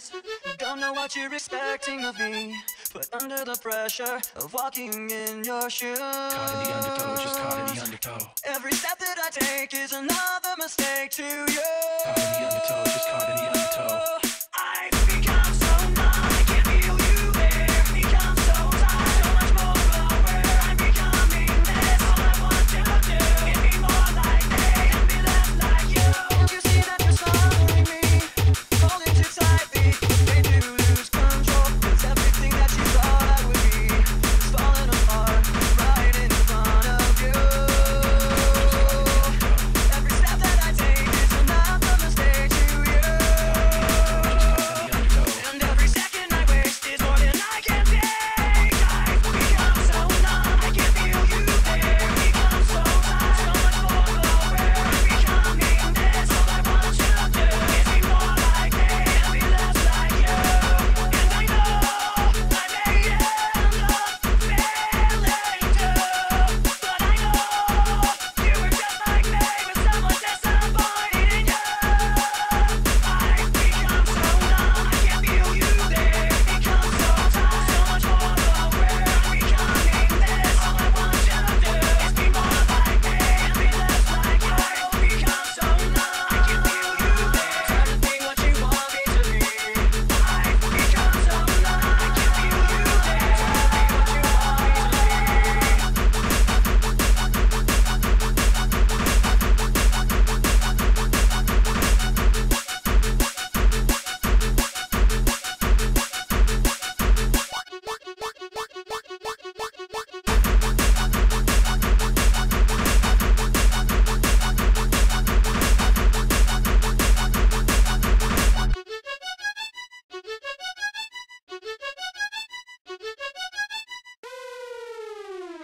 stress Don't know what you're expecting of me. But under the pressure of walking in your shoes. Caught in the undertow, just caught in the undertow. Every step that I take is another mistake to you. Caught in the undertow, just caught in the undertow.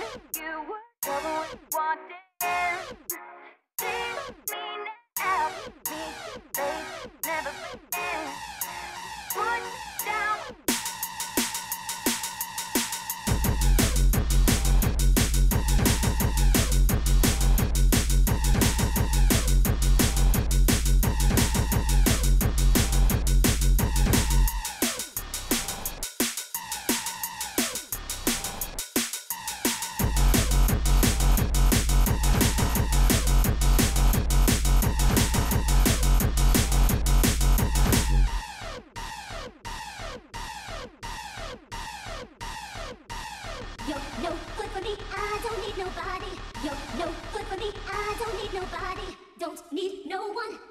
You were double wanted. need nobody. No, no good for me. I don't need nobody. Don't need no one.